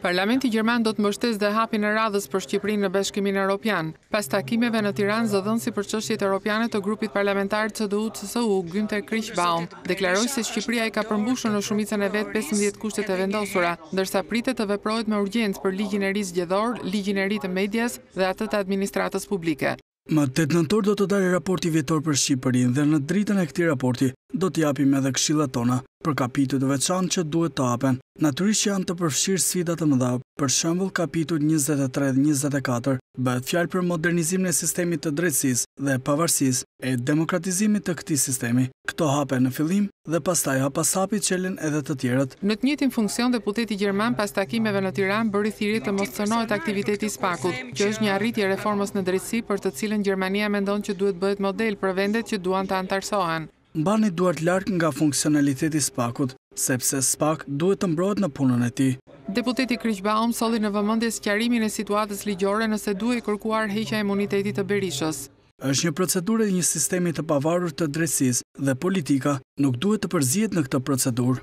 Parlamenti gjerman do të mbështesë dhe hapin e radhës për Shqipërinë në Bashkimin Europian. Pas takimeve në Tiranë, zëdhënësi për çështjet europiane të grupit parlamentar CDU-CSU, Günther Krichbaum, deklaroi se Shqipëria i ka përmbushur në shumicën e vet 15 kushtet e vendosura, ndërsa pritet të veprohet me urgjencë për ligjin e ri zgjedhor, ligjin e ri të medias dhe atë të administratës publike. Më tetë nëntor do të dalë raporti vjetor për Shqipërinë dhe në dritën e këtij raporti do të japim edhe këshillat tona për kapitujt e veçantë që duhet të hapen. Natyrisht që janë të përfshirë sfida të mëdha, për shembull kapitujt njëzet e tre dhe njëzet e katër, bëhet fjalë për modernizimin e sistemit të drejtësisë dhe pavarësisë e demokratizimit të këtij sistemi. Këto hapen në fillim, Dhe pastaj hap pas hapi çelen edhe të tjerët. Në të njëjtin funksion, deputeti gjerman pas takimeve në Tiranë bëri thirrje të mos cënohet aktiviteti i SPAK-ut, që është një arritje e reformës në drejtësi për të cilën Gjermania mendon që duhet të bëhet model për vendet që duan të anëtarësohen. Mbani duart larg nga funksionaliteti i SPAK-ut, sepse SPAK duhet të mbrohet në punën e tij. Deputeti Krichbaum solli në vëmendje sqarimin e situatës ligjore nëse duhej kërkuar heqja e imunitetit të Berishës. Është një procedurë e një sistemi të pavarur të drejtësisë dhe politika nuk duhet të përzihet në këtë procedurë.